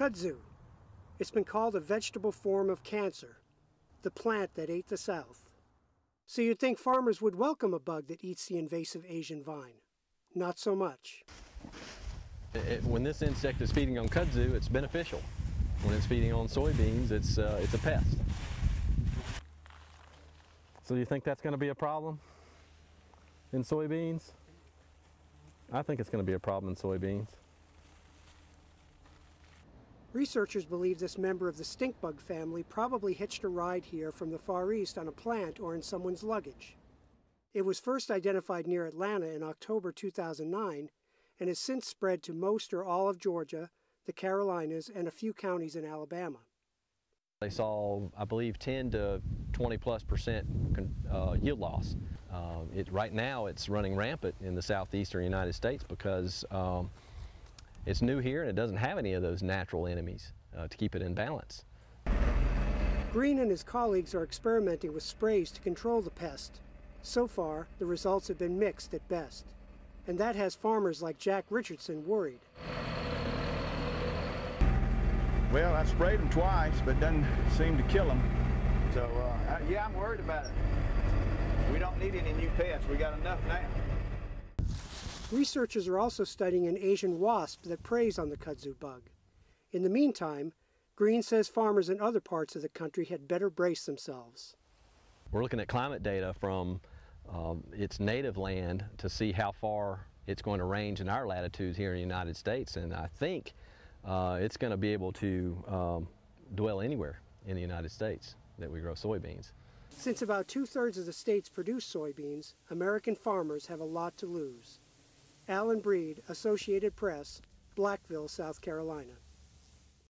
Kudzu. It's been called a vegetable form of cancer, the plant that ate the South. So you'd think farmers would welcome a bug that eats the invasive Asian vine. Not so much. It, when this insect is feeding on kudzu, it's beneficial. When it's feeding on soybeans, it's, uh, it's a pest. So you think that's going to be a problem in soybeans? I think it's going to be a problem in soybeans. Researchers believe this member of the stink bug family probably hitched a ride here from the Far East on a plant or in someone's luggage. It was first identified near Atlanta in October 2009 and has since spread to most or all of Georgia, the Carolinas, and a few counties in Alabama. They saw, I believe, 10 to 20 plus percent uh, yield loss. Uh, it, right now, it's running rampant in the southeastern United States because um, it's new here and it doesn't have any of those natural enemies uh, to keep it in balance. Greene and his colleagues are experimenting with sprays to control the pest. So far, the results have been mixed at best and that has farmers like Jack Richardson worried. Well, I sprayed them twice, but doesn't seem to kill them. So, uh, yeah, I'm worried about it. We don't need any new pests. We got enough now. Researchers are also studying an Asian wasp that preys on the kudzu bug. In the meantime, Greene says farmers in other parts of the country had better brace themselves. We're looking at climate data from um, its native land to see how far it's going to range in our latitudes here in the United States. And I think uh, it's going to be able to um, dwell anywhere in the United States that we grow soybeans. Since about two-thirds of the states produce soybeans, American farmers have a lot to lose. Alan Breed, Associated Press, Blackville, South Carolina.